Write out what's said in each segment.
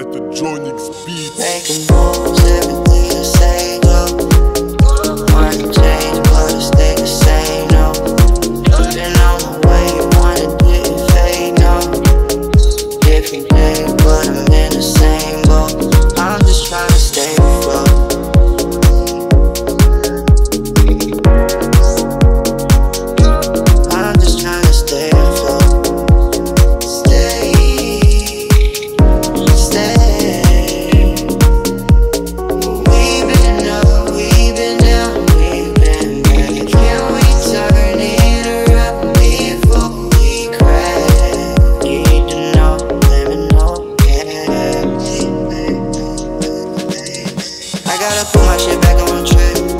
at the Jon1x Beats. Making moves, everything is up. One change. gotta put my shit back on track.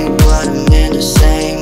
same, what a man the same